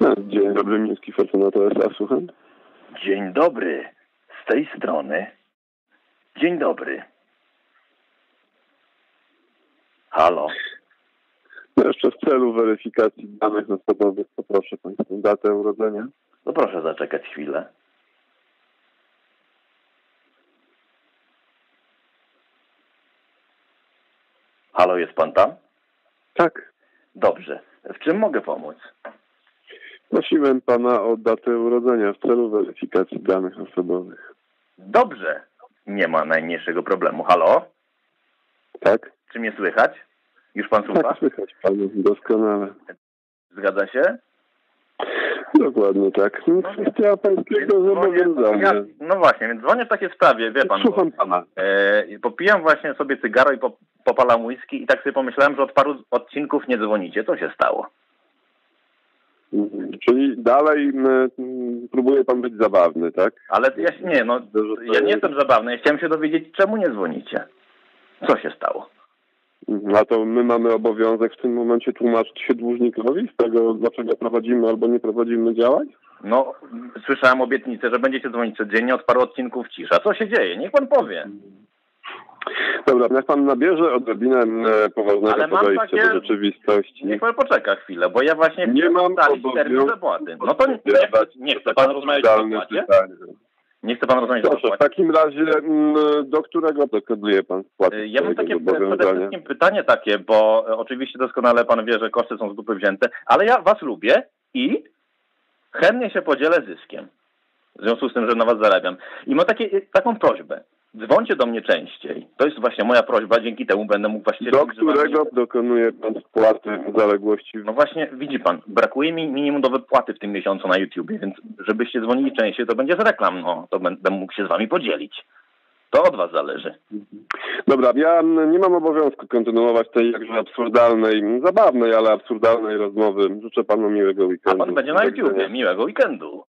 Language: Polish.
No, Dzień dobry, Miński Fortuna to SA, słucham. Dzień dobry. Z tej strony. Dzień dobry. Halo. No jeszcze w celu weryfikacji danych osobowych poproszę Państwa datę urodzenia. No proszę zaczekać chwilę. Halo, jest pan tam? Tak. Dobrze. W czym mogę pomóc? Prosiłem Pana o datę urodzenia w celu weryfikacji danych osobowych. Dobrze. Nie ma najmniejszego problemu. Halo? Tak? Czy mnie słychać? Już pan słucha? Tak, słychać Panu doskonale. Zgadza się? Dokładnie tak. Kwestia Pańskiego dzwonię- zobowiązania. ja, no właśnie, więc dzwonię w takiej sprawie, wie pan. bo- Słucham Pana. E, popijam właśnie sobie cygaro i po, popalam whisky i tak sobie pomyślałem, że od paru odcinków nie dzwonicie. Co się stało? Czyli dalej m, m, próbuje Pan być zabawny, tak? Ale ja nie, no ja nie jest- jestem zabawny. Ja chciałem się dowiedzieć, czemu nie dzwonicie. Co się stało? A to my mamy obowiązek w tym momencie tłumaczyć się dłużnikowi z tego, dlaczego prowadzimy albo nie prowadzimy działań? No, słyszałem obietnicę, że będziecie dzwonić codziennie, od paru odcinków cisza. Co się dzieje? Niech pan powie. Dobra, niech pan nabierze odrobinę e, poważnego Ale podejścia takie- do rzeczywistości. Niech pan poczeka chwilę, bo ja właśnie Nie mam termin zapłaty. No to nie, nie, chce pan rozmawiać o zapłacie? Nie chce pan rozmawiać o Proszę, w zapłacie? takim razie mm, do którego dokonuje pan spłaty Ja mam takie przede wszystkim pytanie takie, bo e, oczywiście doskonale pan wie, że koszty są z dupy wzięte, ale ja was lubię i chętnie się podzielę zyskiem. W związku z tym, że na was zarabiam. I mam takie, taką prośbę. Dzwońcie do mnie częściej. To jest właśnie moja prośba, dzięki temu będę mógł właściwie... Do z wami- którego dokonuje pan spłaty zaległości? No właśnie, widzi pan, brakuje mi minimum do wypłaty w tym miesiącu na YouTubie, więc żebyście dzwonili częściej, to będzie z reklam, no. To będę mógł się z wami podzielić. To od was zależy. Dobra, ja nie mam obowiązku kontynuować tej jakże absurdalnej, zabawnej, ale absurdalnej rozmowy. Życzę panu miłego A weekendu. pan będzie na YouTubie. Miłego weekendu.